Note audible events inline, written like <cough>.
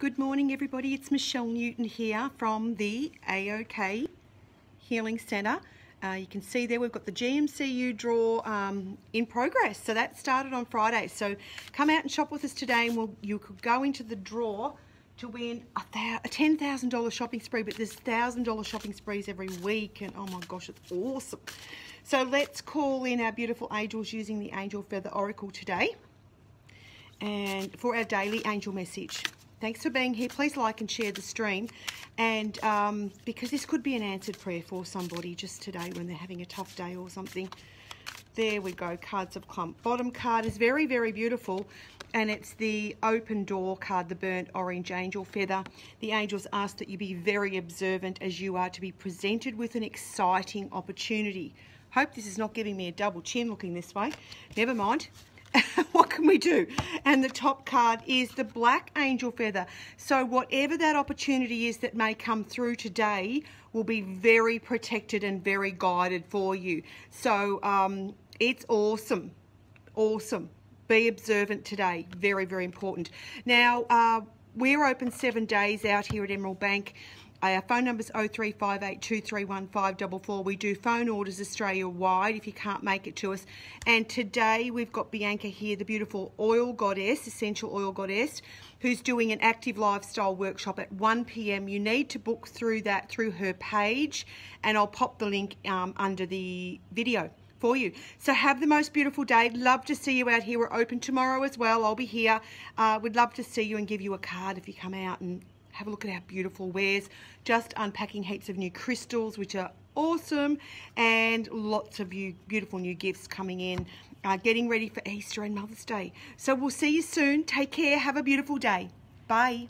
Good morning everybody, it's Michelle Newten here from the AOK Healing Centre. Uh, you can see there we've got the GMCU draw um, in progress. So that started on Friday. So come out and shop with us today and we'll, you could go into the draw to win a, a $10,000 shopping spree, but there's $1,000 shopping sprees every week and oh my gosh, it's awesome. So let's call in our beautiful angels using the Angel Feather Oracle today and for our daily angel message. Thanks for being here. Please like and share the stream. And um, because this could be an answered prayer for somebody just today when they're having a tough day or something. There we go, cards of clump. Bottom card is very, very beautiful. And it's the open door card, the burnt orange angel feather. The angels ask that you be very observant as you are to be presented with an exciting opportunity. Hope this is not giving me a double chin looking this way. Never mind. <laughs> what can we do? And the top card is the black angel feather. So whatever that opportunity is that may come through today will be very protected and very guided for you. So um, it's awesome. Awesome. Be observant today. Very, very important. Now, uh, we're open seven days out here at Emerald Bank. Our phone number is 0358231544. We do phone orders Australia wide if you can't make it to us. And today we've got Bianca here, the beautiful oil goddess, essential oil goddess, who's doing an active lifestyle workshop at 1 p.m. You need to book through that through her page, and I'll pop the link um, under the video for you. So have the most beautiful day. Love to see you out here. We're open tomorrow as well. I'll be here. Uh, would love to see you and give you a card if you come out and have a look at our beautiful wares. Just unpacking heaps of new crystals, which are awesome, and lots of you beautiful new gifts coming in. Uh, getting ready for Easter and Mother's Day. So we'll see you soon. Take care. Have a beautiful day. Bye.